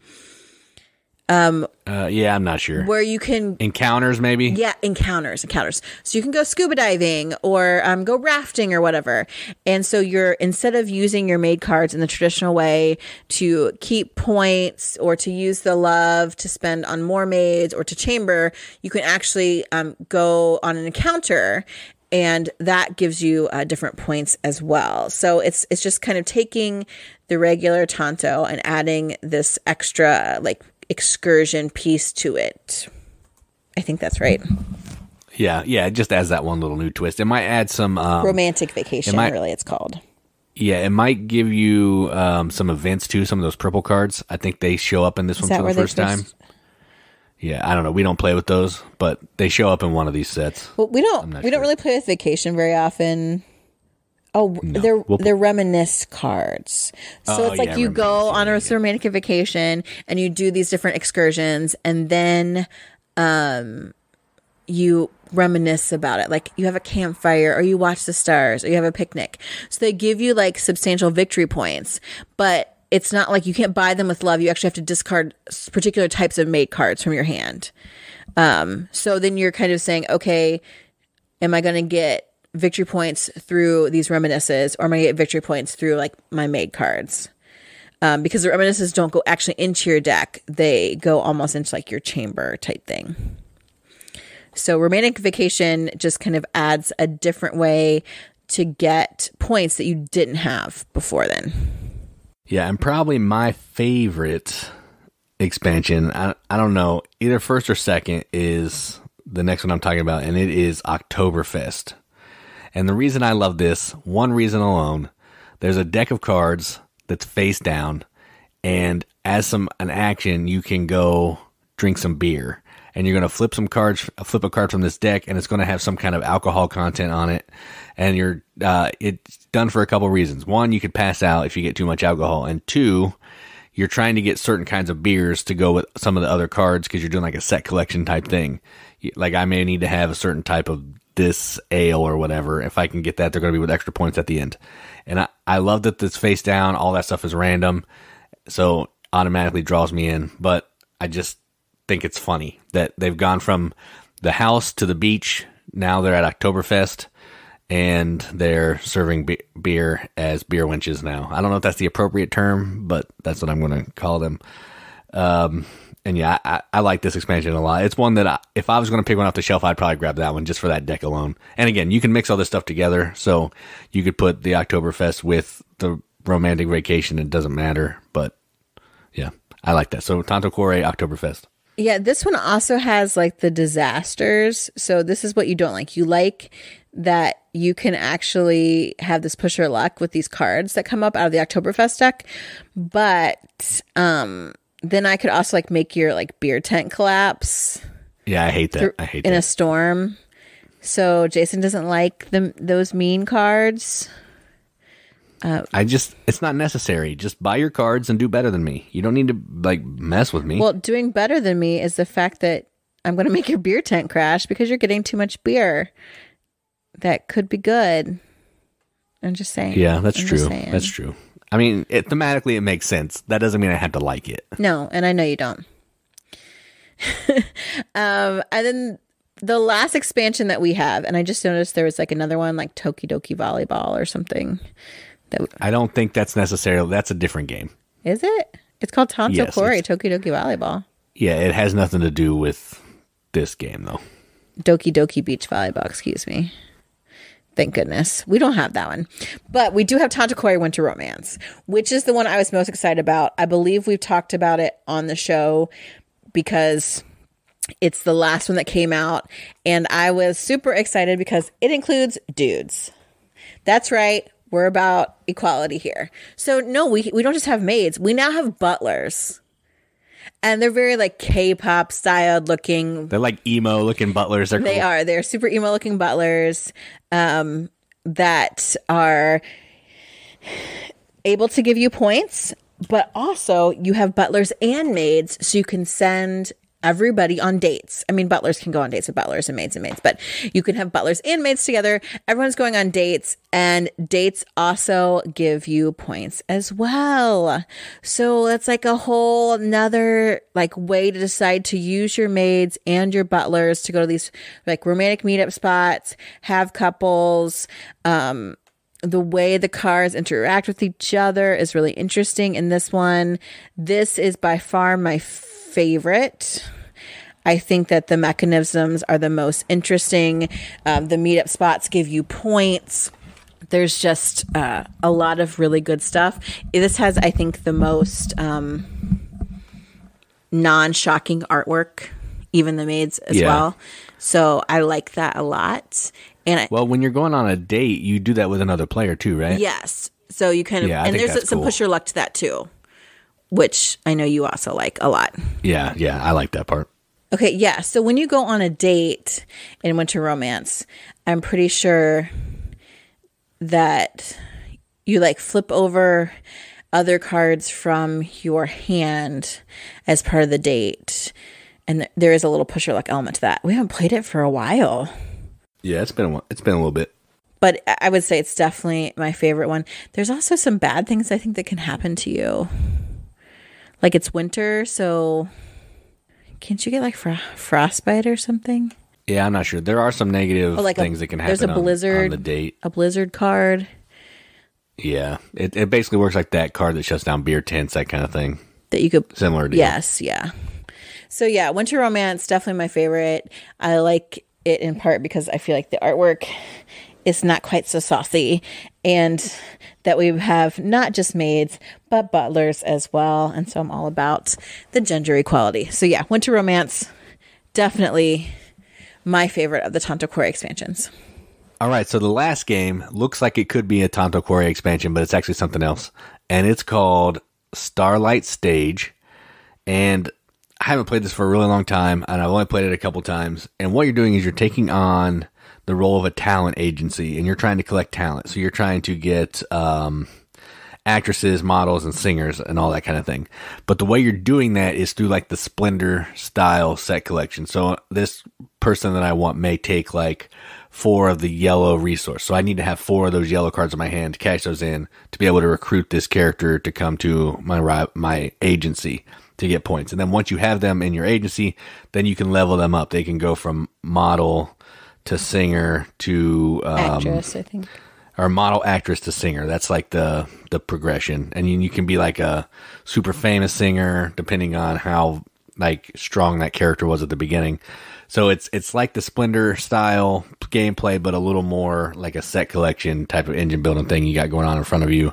S2: uh, yeah, I'm not sure.
S1: where you can
S2: Encounters, maybe.
S1: Yeah, encounters, encounters. So you can go scuba diving or um, go rafting or whatever. And so you're instead of using your maid cards in the traditional way to keep points or to use the love to spend on more maids or to chamber, you can actually um, go on an encounter. And that gives you uh, different points as well. So it's it's just kind of taking the regular tanto and adding this extra like excursion piece to it. I think that's right.
S2: Yeah, yeah. It just adds that one little new twist. It might add some. Um,
S1: Romantic vacation,
S2: Am I-
S1: really, it's called.
S2: yeah, it might give you um, some events too. Some of those purple cards. I think they show up in this one for the
S1: they
S2: first time. Yeah, I don't know. We don't play with those, but they show up in one of these sets.
S1: Well, we don't we
S2: not
S1: don't really play with vacation very often. Oh, they're
S2: We'll-
S1: they're reminisce cards. So
S2: Oh,
S1: it's like
S2: yeah,
S1: you go on a romantic vacation and you do these different excursions, and then um, you reminisce about it. Like you have a campfire, or you watch the stars, or you have a picnic. So they give you like substantial victory points, but it's not like you can't buy them with love. You actually have to discard particular types of mate cards from your hand. Um, so then you're kind of saying, okay, am I going to get victory points through these reminiscences or am I going to get victory points through like my maid cards? Um, because the reminiscences don't go actually into your deck. They go almost into like your chamber type thing. So romantic vacation just kind of adds a different way to get points that you didn't have before then.
S2: Yeah, and probably my favorite expansion, I, I don't know. Either first or second is the next one I'm talking about, and it is Oktoberfest. And the reason I love this, one reason alone, there's a deck of cards that's face down, and as some an action, you can go drink some beer, and you're to flip some cards, flip a card from this deck, and it's to have some kind of alcohol content on it, and you're uh, it's done for a couple reasons. One, you could pass out if you get too much alcohol, and two, you're trying to get certain kinds of beers to go with some of the other cards because you're doing like a set collection type thing. Like I may need to have a certain type of this ale or whatever. If I can get that, they're going to be with extra points at the end. And I, I love that this face down, all that stuff is random. So automatically draws me in. But I just think it's funny that they've gone from the house to the beach. Now they're at Oktoberfest and they're serving be- beer as beer wenches now. I don't know if that's the appropriate term, but that's what I'm going to call them. Um, and yeah, I, I, like this expansion a lot. It's one that I, if I was going to pick one off the shelf, I'd probably grab that one just for that deck alone. And again, you can mix all this stuff together, so you could put the Oktoberfest with the romantic vacation. It doesn't matter, but yeah, I like that. So Tanto Cuore Oktoberfest.
S1: Yeah, this one also has like the disasters. So this is what you don't like. You like that you can actually have this push your luck with these cards that come up out of the Oktoberfest deck. But um then I could also like make your like beer tent collapse.
S2: Yeah, I hate that. Through, I hate
S1: in
S2: that.
S1: a storm. So Jason doesn't like them those mean cards.
S2: Uh, I just it's not necessary. Just buy your cards and do better than me. You don't need to like mess with me.
S1: Well, doing better than me is the fact that I'm going to make your beer tent crash because you're getting too much beer. That could be good. I'm just saying.
S2: Yeah, that's I'm true. That's true. I mean, it, thematically, it makes sense. That doesn't mean I have to like it.
S1: No, and I know you don't. um, and then the last expansion that we have, and I just noticed there was like another one, like Tokidoki Volleyball or something.
S2: That I don't think that's necessarily. That's a different game.
S1: Is it? It's called Tanto yes, Cuore Tokidoki Volleyball.
S2: Yeah, it has nothing to do with this game though.
S1: Doki Doki Beach Volleyball. Excuse me. Thank goodness. We don't have that one. But we do have Tanto Cuore Winter Romance, which is the one I was most excited about. I believe we've talked about it on the show because it's the last one that came out. And I was super excited because it includes dudes. That's right. We're about equality here. So, no, we, we don't just have maids, we now have butlers and they're very like K-pop styled looking.
S2: They're like emo looking butlers. They're
S1: they cool. are. They're super emo looking butlers um, that are able to give you points, but also you have butlers and maids, so you can send everybody on dates. I mean, butlers can go on dates with butlers and maids and maids, but you can have butlers and maids together. Everyone's going on dates, and dates also give you points as well. So that's like a whole another like way to decide to use your maids and your butlers to go to these like romantic meetup spots, have couples, um, the way the cars interact with each other is really interesting in this one. This is by far my favorite. I think that the mechanisms are the most interesting. Um, the meetup spots give you points. There's just uh, a lot of really good stuff. This has, I think, the most um, non shocking artwork, even the maids as yeah. well. So I like that a lot. And I,
S2: well, when you're going on a date, you do that with another player too, right?
S1: Yes. So you kind of, yeah, and there's some cool. push your luck to that too which I know you also like a lot.
S2: Yeah, yeah, I like that part.
S1: Okay, yeah. So when you go on a date in Winter Romance, I'm pretty sure that you like flip over other cards from your hand as part of the date. And there is a little pusher luck element to that. We haven't played it for a while.
S2: Yeah, it's been a, while. it's been a little bit.
S1: But I would say it's definitely my favorite one. There's also some bad things I think that can happen to you like it's winter, so can't you get like fr- frostbite or something?
S2: Yeah, I'm not sure. There are some negative oh, like things a, that can happen. There's a blizzard on, on the date.
S1: A blizzard card.
S2: Yeah, it it basically works like that card that shuts down beer tents, that kind of thing.
S1: That you could
S2: similar to
S1: yes, yeah. So yeah, Winter Romance definitely my favorite. I like it in part because I feel like the artwork is not quite so saucy and that we have not just maids but butlers as well. And so I'm all about the gender equality. So yeah, Winter Romance definitely my favorite of the Tanto Cuore expansions.
S2: All right, so the last game looks like it could be a Tanto Cuore expansion, but it's actually something else. And it's called Starlight Stage. And I haven't played this for a really long time, and I've only played it a couple times. And what you're doing is you're taking on the role of a talent agency, and you're trying to collect talent. So you're trying to get um, actresses, models, and singers, and all that kind of thing. But the way you're doing that is through like the Splendor style set collection. So this person that I want may take like four of the yellow resource. So I need to have four of those yellow cards in my hand to cash those in to be able to recruit this character to come to my my agency to get points. And then once you have them in your agency, then you can level them up. They can go from model to singer to
S1: um, actress, I think.
S2: Or model actress to singer. That's like the the progression. And you, you can be like a super famous singer depending on how like strong that character was at the beginning. So it's it's like the Splendor style gameplay, but a little more like a set collection type of engine building thing you got going on in front of you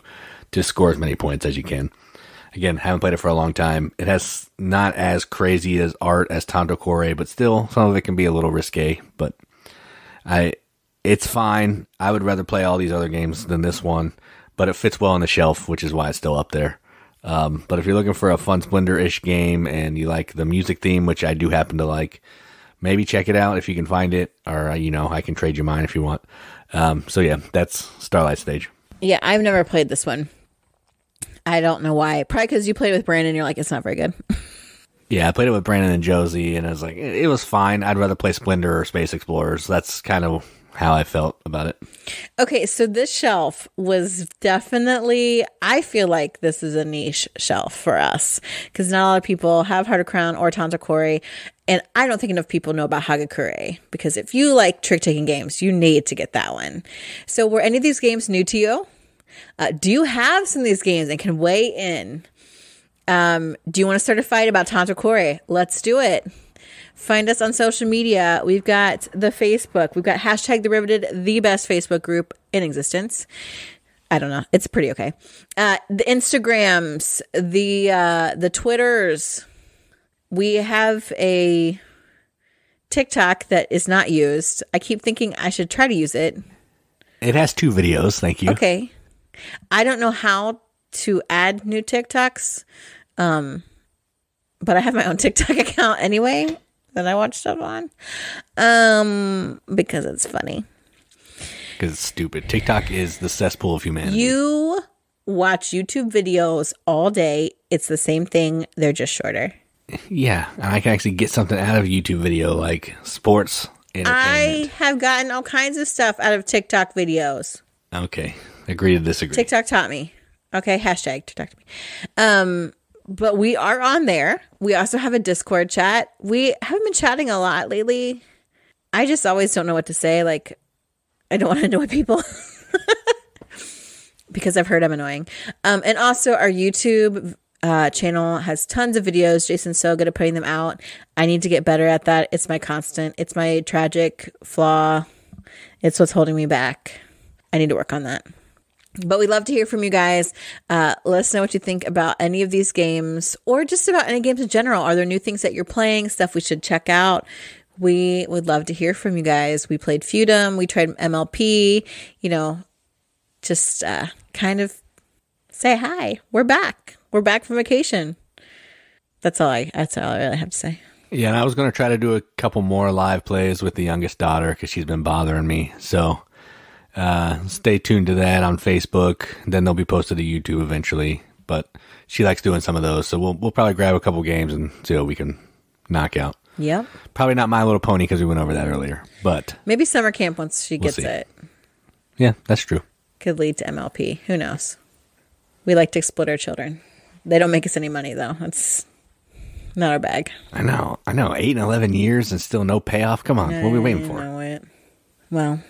S2: to score as many points as you can. Again, haven't played it for a long time. It has not as crazy as art as Tanto Cuore, but still some of it can be a little risque. But I, it's fine. I would rather play all these other games than this one, but it fits well on the shelf, which is why it's still up there. Um, but if you're looking for a fun Splendor-ish game and you like the music theme, which I do happen to like, maybe check it out if you can find it, or uh, you know, I can trade you mine if you want. Um, so yeah, that's Starlight Stage.
S1: Yeah, I've never played this one. I don't know why. Probably because you played with Brandon, you're like, it's not very good.
S2: yeah, I played it with Brandon and Josie, and I was like, it was fine. I'd rather play Splendor or Space Explorers. That's kind of how I felt about it.
S1: Okay, so this shelf was definitely, I feel like this is a niche shelf for us because not a lot of people have Heart of Crown or Tanto Cuore. And I don't think enough people know about Hagakure because if you like trick taking games, you need to get that one. So, were any of these games new to you? Uh, do you have some of these games and can weigh in? Um, do you want to start a fight about Tanto Cuore? Let's do it. Find us on social media. We've got the Facebook. We've got hashtag the riveted, the best Facebook group in existence. I don't know. It's pretty okay. Uh, the Instagrams, the uh, the Twitters. We have a TikTok that is not used. I keep thinking I should try to use it.
S2: It has two videos. Thank you.
S1: Okay. I don't know how to add new TikToks, um, but I have my own TikTok account anyway that I watch stuff on, um, because it's funny.
S2: Because it's stupid. TikTok is the cesspool of humanity.
S1: You watch YouTube videos all day. It's the same thing. They're just shorter.
S2: Yeah, and I can actually get something out of YouTube video like sports.
S1: I have gotten all kinds of stuff out of TikTok videos.
S2: Okay, agree to disagree.
S1: TikTok taught me. Okay, hashtag TikTok to me. Um, but we are on there. We also have a Discord chat. We haven't been chatting a lot lately. I just always don't know what to say. Like, I don't want to annoy people because I've heard I'm annoying. Um, and also, our YouTube uh, channel has tons of videos. Jason's so good at putting them out. I need to get better at that. It's my constant, it's my tragic flaw. It's what's holding me back. I need to work on that. But we love to hear from you guys. Uh, let us know what you think about any of these games or just about any games in general. Are there new things that you're playing, stuff we should check out? We would love to hear from you guys. We played Feudum, we tried MLP, you know, just uh, kind of say hi. We're back. We're back from vacation. That's all I that's all I really have to say.
S2: Yeah, and I was going to try to do a couple more live plays with the youngest daughter because she's been bothering me. So uh, stay tuned to that on Facebook. Then they'll be posted to YouTube eventually. But she likes doing some of those, so we'll we'll probably grab a couple games and see what we can knock out.
S1: Yep.
S2: Probably not My Little Pony because we went over that earlier, but
S1: maybe summer camp once she gets we'll it.
S2: Yeah, that's true.
S1: Could lead to MLP. Who knows? We like to exploit our children. They don't make us any money though. It's not our bag.
S2: I know. I know. Eight and eleven years and still no payoff. Come on, what are we waiting for?
S1: Well,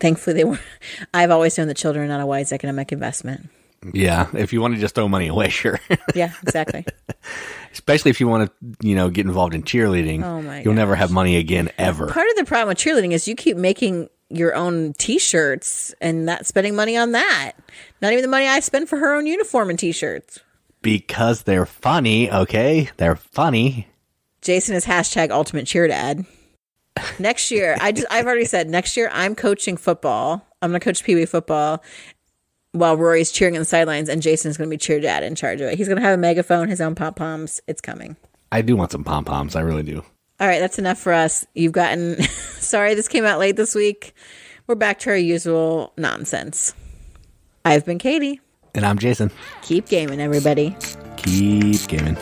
S1: thankfully they were. I've always known that children are not a wise economic investment.
S2: Yeah, if you want to just throw money away, sure.
S1: yeah, exactly.
S2: Especially if you want to, you know, get involved in cheerleading. Oh my! You'll gosh. never have money again ever.
S1: Part of the problem with cheerleading is you keep making your own t-shirts and not spending money on that. Not even the money I spend for her own uniform and t-shirts.
S2: Because they're funny, okay? They're funny.
S1: Jason is hashtag ultimate cheer dad. Next year, I just I've already said next year I'm coaching football. I'm gonna coach Pee Wee football while Rory's cheering on the sidelines and Jason's gonna be cheer dad in charge of it. He's gonna have a megaphone, his own pom poms. It's coming.
S2: I do want some pom poms. I really do.
S1: All right, that's enough for us. You've gotten sorry this came out late this week. We're back to our usual nonsense. I've been Katie.
S2: And I'm Jason.
S1: Keep gaming, everybody.
S2: Keep gaming.